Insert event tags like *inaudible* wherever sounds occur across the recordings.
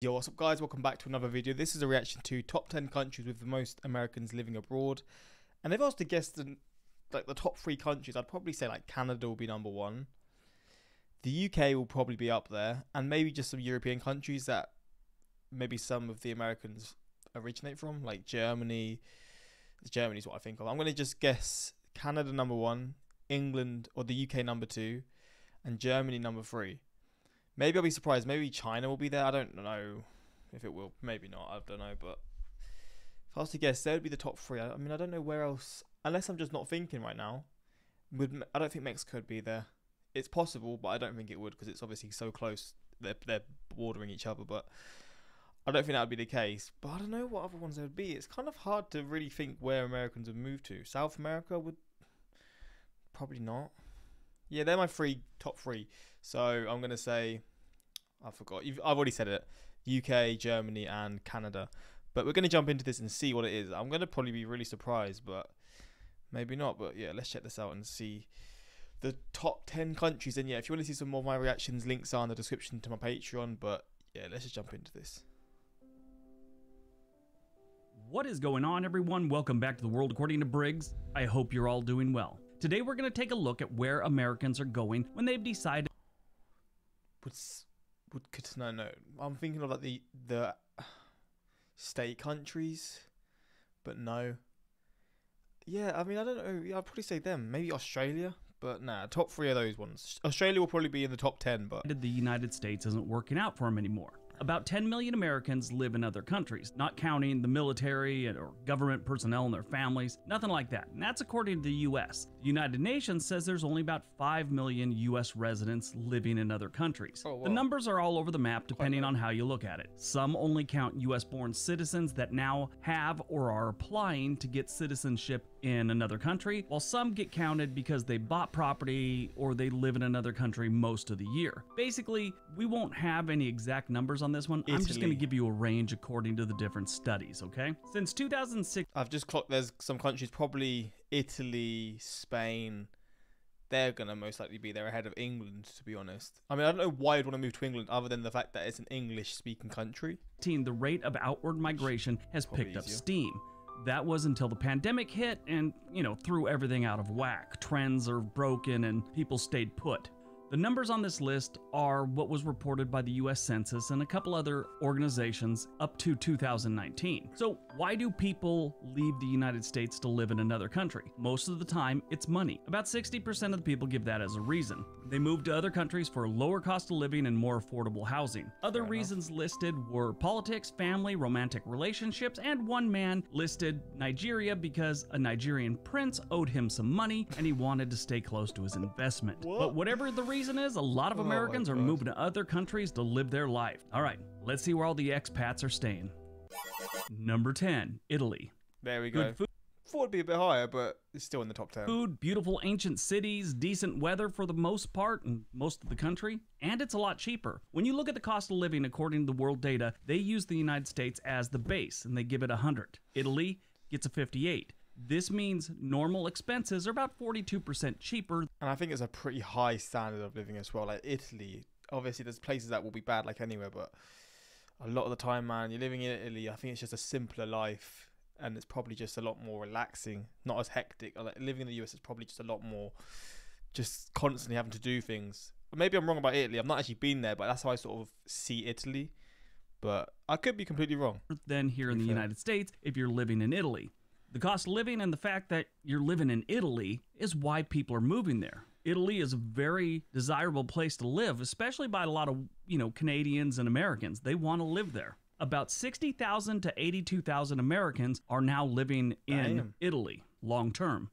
Yo, what's up guys? Welcome back to another video. This is a reaction to top 10 countries with the most Americans living abroad. And if I was to guess the, like the top three countries, I'd probably say like Canada will be number one. The UK will probably be up there. And maybe just some European countries that maybe some of the Americans originate from, like Germany. Germany's what I think of. I'm going to just guess Canada number one, England or the UK number two, and Germany number three. Maybe I'll be surprised. Maybe China will be there. I don't know if it will. Maybe not. I don't know. But if I was to guess, they would be the top three. I, mean, I don't know where else. Unless I'm just not thinking right now. Would I don't think Mexico would be there. It's possible, but I don't think it would because it's obviously so close. They're they're bordering each other, but I don't think that would be the case. But I don't know what other ones there would be. It's kind of hard to really think where Americans would move to. South America would probably not. Yeah, they're my three top three. So I'm gonna say, I forgot. You've, I've already said it. UK, Germany, and Canada. But we're gonna jump into this and see what it is. I'm gonna probably be really surprised, but maybe not. But yeah, let's check this out and see the top 10 countries. And yeah, if you want to see some more of my reactions, links are in the description to my Patreon. But yeah, let's just jump into this. What is going on, everyone? Welcome back to the world according to Briggs. I hope you're all doing well. Today, we're going to take a look at where Americans are going when they've decided. Would would no no? I'm thinking of like the the state countries, but no. Yeah, I mean I don't know. I'd probably say them. Maybe Australia, but nah. Top three of those ones. Australia will probably be in the top ten, but the United States isn't working out for them anymore. About 10 million Americans live in other countries, not counting the military or government personnel and their families, nothing like that. And that's according to the US. The United Nations says there's only about 5 million US residents living in other countries. Oh, the numbers are all over the map depending on how you look at it. Some only count US born citizens that now have or are applying to get citizenship in another country, while some get counted because they bought property or they live in another country most of the year. Basically, we won't have any exact numbers on this one. Italy. I'm just going to give you a range according to the different studies, okay? Since 2006, I've just clocked there's some countries, probably Italy, Spain. They're going to most likely be there ahead of England, to be honest. I mean, I don't know why you'd want to move to England other than the fact that it's an English speaking country. The rate of outward migration has picked easier. up steam. That was until the pandemic hit and, you know, threw everything out of whack. Trends are broken and people stayed put. The numbers on this list are what was reported by the US Census and a couple other organizations up to 2019. So, why do people leave the United States to live in another country? Most of the time, it's money. About 60% of the people give that as a reason. They move to other countries for lower cost of living and more affordable housing. Other reasons listed were politics, family, romantic relationships, and one man listed Nigeria because a Nigerian prince owed him some money and he wanted to stay close to his investment. What? But whatever the reason is, a lot of oh Americans oh are moving to other countries to live their life. All right, let's see where all the expats are staying. Number 10, Italy. There we go. Thought it'd be a bit higher, but it's still in the top 10. Food, beautiful ancient cities, decent weather for the most part in most of the country, and it's a lot cheaper. When you look at the cost of living according to the world data, they use the United States as the base and they give it 100. Italy gets a 58. This means normal expenses are about 42% cheaper. And I think it's a pretty high standard of living as well. Like Italy, obviously there's places that will be bad like anywhere, but a lot of the time, man, you're living in Italy, I think it's just a simpler life and it's probably just a lot more relaxing, not as hectic. Like living in the US is probably just a lot more, just constantly having to do things. Maybe I'm wrong about Italy. I've not actually been there, but that's how I sort of see Italy. But I could be completely wrong. Than here in the fair. United States, if you're living in Italy, the cost of living and the fact that you're living in Italy is why people are moving there. Italy is a very desirable place to live, especially by a lot of you know Canadians and Americans. They want to live there about 60,000 to 82,000 Americans are now living in Italy long term.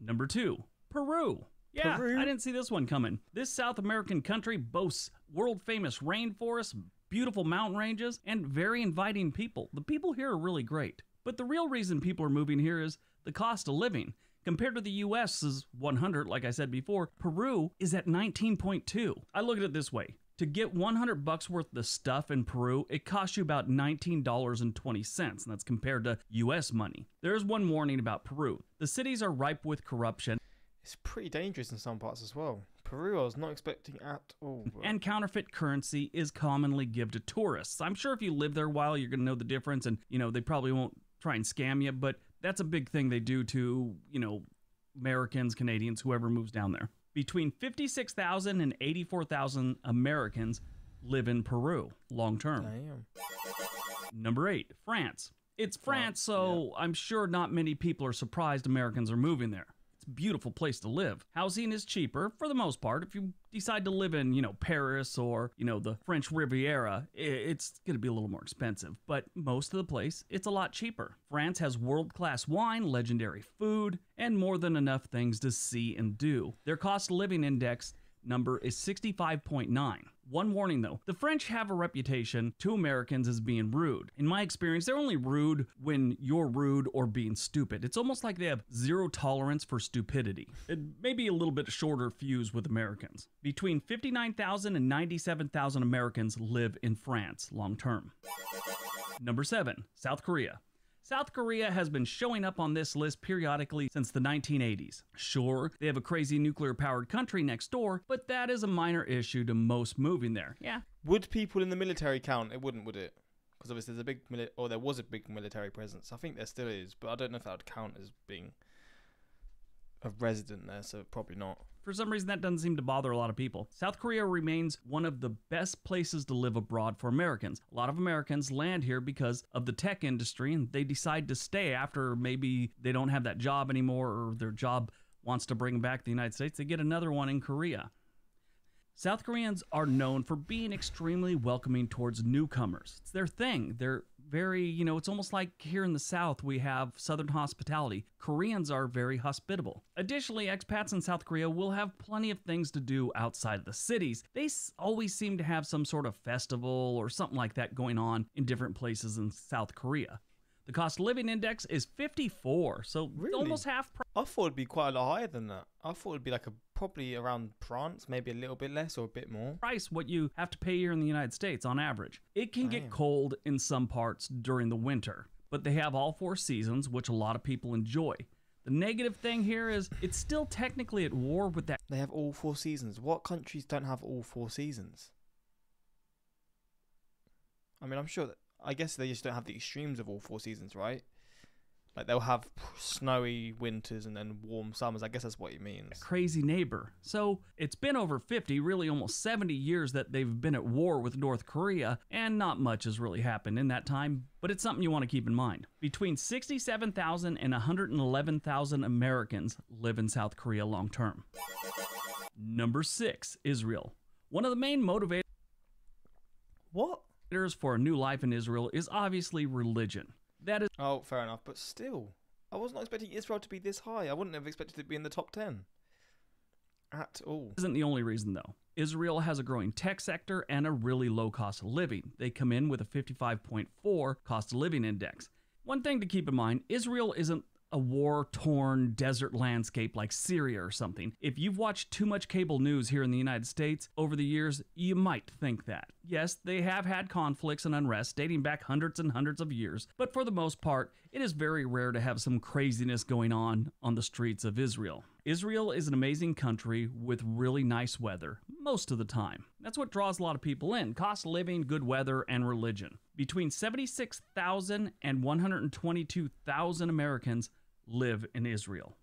Number two, Peru. Yeah, Peru? I didn't see this one coming. This South American country boasts world famous rainforests, beautiful mountain ranges, and very inviting people. The people here are really great. But the real reason people are moving here is the cost of living. Compared to the US is 100 like I said before, Peru is at 19.2. I look at it this way. To get 100 bucks worth of stuff in Peru, it costs you about $19.20, and that's compared to US money. There's one warning about Peru. The cities are ripe with corruption. It's pretty dangerous in some parts as well. Peru, I was not expecting at all. bro. And counterfeit currency is commonly given to tourists. I'm sure if you live there a while, you're going to know the difference, and you know they probably won't try and scam you. But that's a big thing they do to you know Americans, Canadians, whoever moves down there. Between 56,000 and 84,000 Americans live in Peru long term. Number eight, France. It's France, France, so I'm sure not many people are surprised Americans are moving there. It's a beautiful place to live. Housing is cheaper for the most part. If you decide to live in, you know, Paris or, you know, the French Riviera, it's going to be a little more expensive. But most of the place, it's a lot cheaper. France has world class wine, legendary food, and more than enough things to see and do. Their cost of living index number is 65.9. One warning though the French have a reputation to Americans as being rude. In my experience, they're only rude when you're rude or being stupid. It's almost like they have zero tolerance for stupidity. It may be a little bit shorter fuse with Americans. Between 59,000 and 97,000 Americans live in France long term. Number seven, South Korea. South Korea has been showing up on this list periodically since the 1980s. Sure, they have a crazy nuclear powered country next door, but that is a minor issue to most moving there. Yeah. Would people in the military count? It wouldn't, would it? Because obviously there's a big mili- or there was a big military presence. I think there still is, but I don't know if that would count as being a resident there. So probably not. For some reason, that doesn't seem to bother a lot of people. South Korea remains one of the best places to live abroad for Americans. A lot of Americans land here because of the tech industry and they decide to stay after maybe they don't have that job anymore or their job wants to bring back to the United States. They get another one in Korea. South Koreans are known for being extremely welcoming towards newcomers. It's their thing. They're very, you know, it's almost like here in the South we have Southern hospitality. Koreans are very hospitable. Additionally, expats in South Korea will have plenty of things to do outside of the cities. They always seem to have some sort of festival or something like that going on in different places in South Korea. The cost of living index is 54, so Really? almost half price. I thought it'd be quite a lot higher than that. I thought it'd be like a probably around France, maybe a little bit less or a bit more. price what you have to pay here in the United States on average. It can get cold in some parts during the winter, but they have all four seasons, which a lot of people enjoy. The negative thing here is it's still technically at war with that They have all four seasons. What countries don't have all four seasons? I mean, I'm sure that I guess they just don't have the extremes of all four seasons, right? Like they'll have snowy winters and then warm summers. I guess that's what he means. crazy neighbor. So it's been over 50, really almost 70 years that they've been at war with North Korea, and not much has really happened in that time, but it's something you want to keep in mind. Between 67,000 and 111,000 Americans live in South Korea long term. Number six, Israel. One of the main motivators? For a new life in Israel is obviously religion. That is Oh, fair enough. But still, I was not expecting Israel to be this high. I wouldn't have expected it to be in the top ten at all. isn't the only reason, though. Israel has a growing tech sector and a really low cost of living. They come in with a 55.4 cost of living index. One thing to keep in mind Israel isn't a war torn desert landscape like Syria or something. If you've watched too much cable news here in the United States over the years, you might think that. Yes, they have had conflicts and unrest dating back hundreds and hundreds of years, but for the most part, it is very rare to have some craziness going on on the streets of Israel. Israel is an amazing country with really nice weather most of the time. That's what draws a lot of people in cost of living, good weather, and religion. Between 76,000 and 122,000 Americans live in Israel.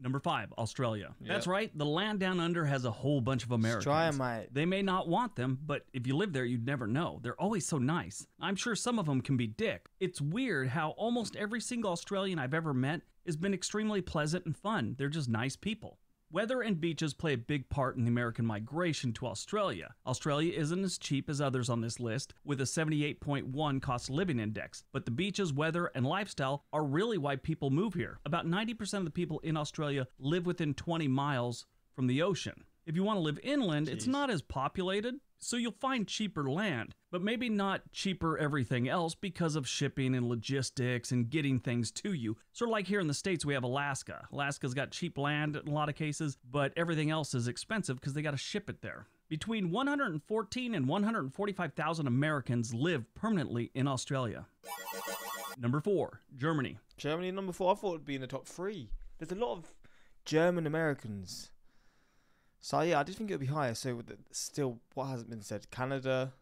Number five, Australia. That's right, the land down under has a whole bunch of Americans. Try 'em, mate. They may not want them, but if you live there, you'd never know. They're always so nice. I'm sure some of them can be dick. It's weird how almost every single Australian I've ever met has been extremely pleasant and fun. They're just nice people. Weather and beaches play a big part in the American migration to Australia. Australia isn't as cheap as others on this list, with a 78.1 cost of living index, but the beaches, weather, and lifestyle are really why people move here. About 90% of the people in Australia live within 20 miles from the ocean. If you want to live inland, it's not as populated, so you'll find cheaper land, but maybe not cheaper everything else because of shipping and logistics and getting things to you. Sort of like here in the States, we have Alaska. Alaska's got cheap land in a lot of cases, but everything else is expensive because they got to ship it there. Between 114 and 145,000 Americans live permanently in Australia. Number four, Germany. Germany number four. I thought it'd be in the top three. There's a lot of German Americans So yeah, I did think it would be higher. So still, what hasn't been said? Canada,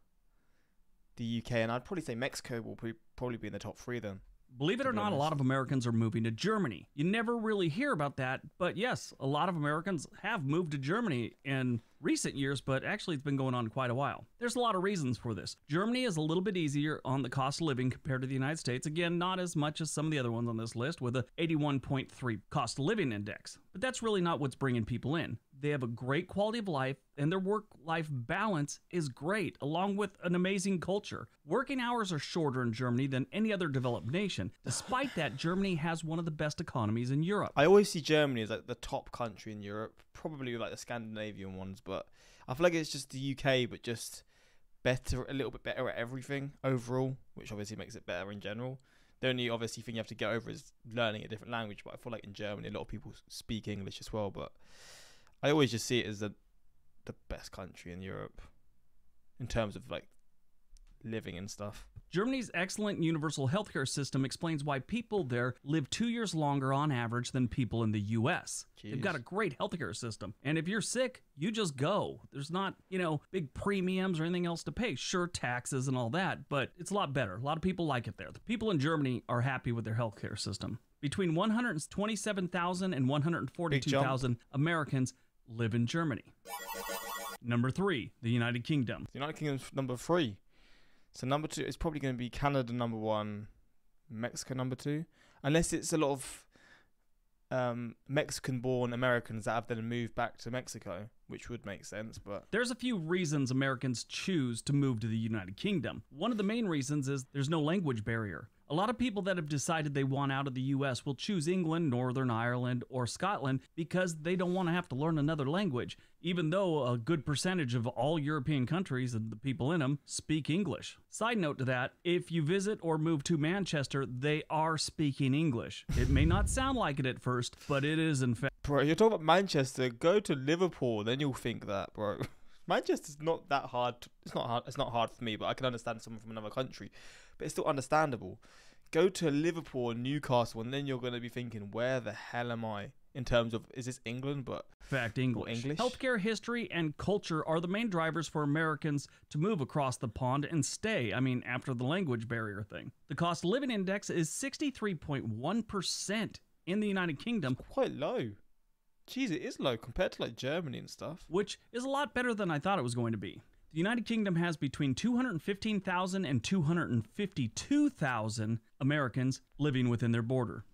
the UK, and I'd probably say Mexico will pre- probably be in the top three then. Believe it or not, a lot of Americans are moving to Germany. You never really hear about that, but yes, a lot of Americans have moved to Germany in recent years, but actually it's been going on quite a while. There's a lot of reasons for this. Germany is a little bit easier on the cost of living compared to the United States. Again, not as much as some of the other ones on this list with a 81.3 cost of living index. But that's really not what's bringing people in. They have a great quality of life, and their work life balance is great, along with an amazing culture. Working hours are shorter in Germany than any other developed nation. Despite that, Germany has one of the best economies in Europe. I always see Germany as like the top country in Europe, probably like the Scandinavian ones, but I feel like it's just the UK, but just better, a little bit better at everything overall, which obviously makes it better in general. The only obviously thing you have to get over is learning a different language, but I feel like in Germany a lot of people speak English as well. But I always just see it as the the best country in Europe in terms of like living and stuff. Germany's excellent universal healthcare system explains why people there live two years longer on average than people in the US. They've got a great healthcare system. And if you're sick, you just go. There's not, you know, big premiums or anything else to pay. Sure, taxes and all that, but it's a lot better. A lot of people like it there. The people in Germany are happy with their healthcare system. Between 127,000 and 142,000 Americans live in Germany. Number three, the United Kingdom. The United Kingdom's number three. So number two is probably going to be Canada number one, Mexico number two, unless it's a lot of um, Mexican-born Americans that have then moved back to Mexico, which would make sense. But There's a few reasons Americans choose to move to the United Kingdom. One of the main reasons is there's no language barrier. A lot of people that have decided they want out of the US will choose England, Northern Ireland, or Scotland because they don't want to have to learn another language, even though a good percentage of all European countries and the people in them speak English. Side note to that, if you visit or move to Manchester, they are speaking English. It may not sound like it at first, but it is in fact. bro, you're talking about Manchester. Go to Liverpool, then you'll think that, bro. *laughs* Manchester's not that hard. To, it's not hard. It's not hard for me, but I can understand someone from another country. But it's still understandable. Go to Liverpool and Newcastle, and then you're going to be thinking, where the hell am I? In terms of, is this England? But fact English. English? Healthcare history and culture are the main drivers for Americans to move across the pond and stay. I mean, after the language barrier thing. The cost of living index is 63.1% in the United Kingdom, quite low. Jeez, it is low compared to like Germany and stuff. which is a lot better than I thought it was going to be. The United Kingdom has between 215,000 and 252,000 Americans living within their border.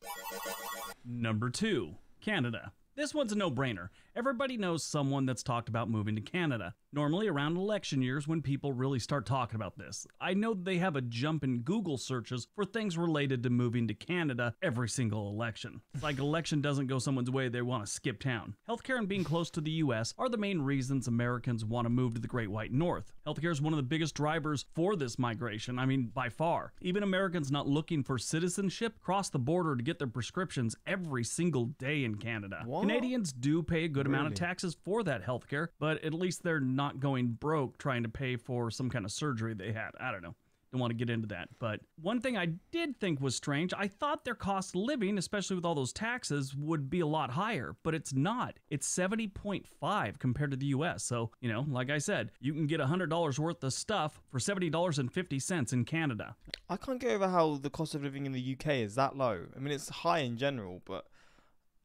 Number two, Canada. This one's a no brainer. Everybody knows someone that's talked about moving to Canada. Normally around election years when people really start talking about this. I know they have a jump in Google searches for things related to moving to Canada every single election. It's like election doesn't go someone's way, they want to skip town. Healthcare and being close to the US are the main reasons Americans want to move to the Great White North. Healthcare is one of the biggest drivers for this migration, I mean, by far. Even Americans not looking for citizenship cross the border to get their prescriptions every single day in Canada. Canadians do pay a good amount of taxes for that healthcare, but at least they're not going broke trying to pay for some kind of surgery they had. I don't know. Don't want to get into that. But one thing I did think was strange, I thought their cost of living, especially with all those taxes, would be a lot higher, but it's not. It's 70.5 compared to the US. So, you know, like I said, you can get $100 worth of stuff for $70.50 in Canada. I can't get over how the cost of living in the UK is that low. I mean, it's high in general, but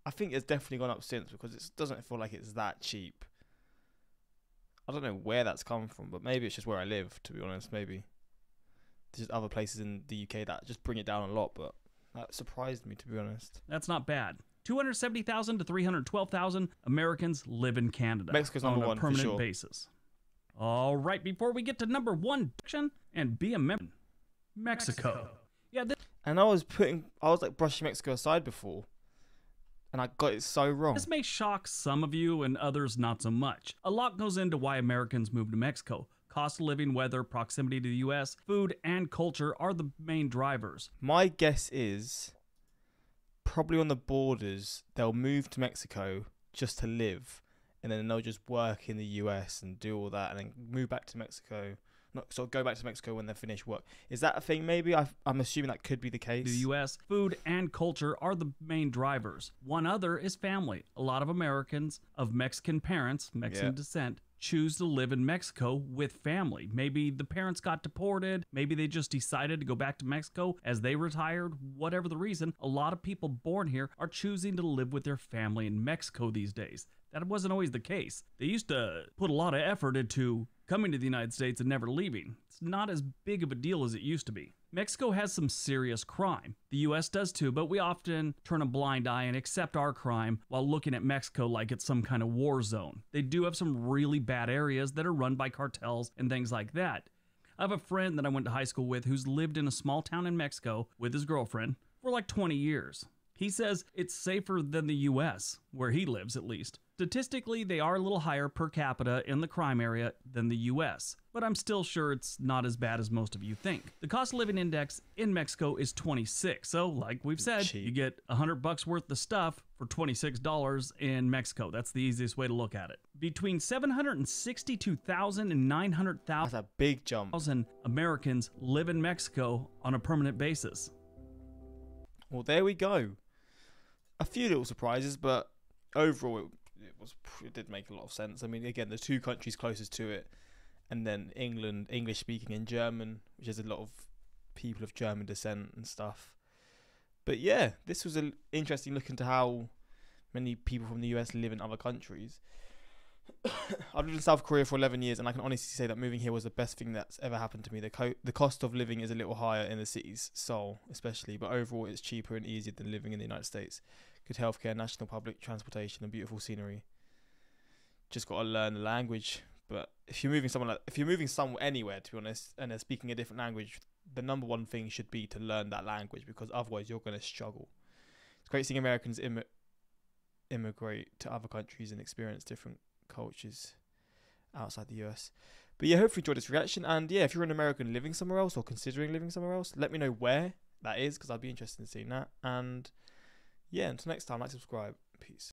I think it's definitely gone up since because it doesn't feel like it's that cheap. I don't know where that's come from, but maybe it's just where I live. To be honest, maybe there's just other places in the UK that just bring it down a lot. But that surprised me, to be honest. That's not bad. 270,000 to 312,000 Americans live in Canada Mexico's on number a one for permanent sure. basis. All right, before we get to number one section and be a member, Mexico. Yeah, this, And I was putting, I was like brushing Mexico aside before, and I got it so wrong. this may shock some of you and others not so much. A lot goes into why Americans move to Mexico. Cost of living, weather, proximity to the U.S., food, and culture are the main drivers. My guess is probably on the borders, they'll move to Mexico just to live, and then they'll just work in the US and do all that, and then move back to Mexico. Not sort of go back to Mexico when they finish work. Is that a thing? Maybe I, I'm assuming that could be the case. The U.S. food and culture are the main drivers. One other is family. A lot of Americans of Mexican parents, Mexican Yeah. descent, choose to live in Mexico with family. Maybe the parents got deported. Maybe they just decided to go back to Mexico as they retired. Whatever the reason, a lot of people born here are choosing to live with their family in Mexico these days. That wasn't always the case. They used to put a lot of effort into coming to the United States and never leaving. It's not as big of a deal as it used to be. Mexico has some serious crime. The US does too, but we often turn a blind eye and accept our crime while looking at Mexico like it's some kind of war zone. They do have some really bad areas that are run by cartels and things like that. I have a friend that I went to high school with who's lived in a small town in Mexico with his girlfriend for like 20 years. He says it's safer than the US, where he lives at least. Statistically, they are a little higher per capita in the crime area than the US, but I'm still sure it's not as bad as most of you think. The cost of living index in Mexico is 26, so like we've said, Cheap. you get 100 bucks worth of stuff for $26 in Mexico. That's the easiest way to look at it. Between 762,000 and 900,000 That's a big jump. Americans live in Mexico on a permanent basis. Well, there we go. A few little surprises, but overall, was it did make a lot of sense. I mean, again, the two countries closest to it, and then England, English speaking, and German, which has a lot of people of German descent and stuff. But yeah, this was an interesting look into how many people from the US live in other countries. *coughs* I've lived in South Korea for 11 years, and I can honestly say that moving here was the best thing that's ever happened to me. The co- the cost of living is a little higher in the cities, Seoul especially, but overall it's cheaper and easier than living in the United States. Good healthcare, national public transportation, and beautiful scenery. Just got to learn the language. But if you're moving somewhere, like, if you're moving somewhere anywhere, to be honest, and they're speaking a different language, the number one thing should be to learn that language because otherwise you're going to struggle. It's great seeing Americans Im- immigrate to other countries and experience different cultures outside the US. But yeah, hopefully you enjoyed this reaction. And yeah, if you're an American living somewhere else or considering living somewhere else, let me know where that is because I'd be interested in seeing that. And yeah, until next time, like, subscribe. Peace.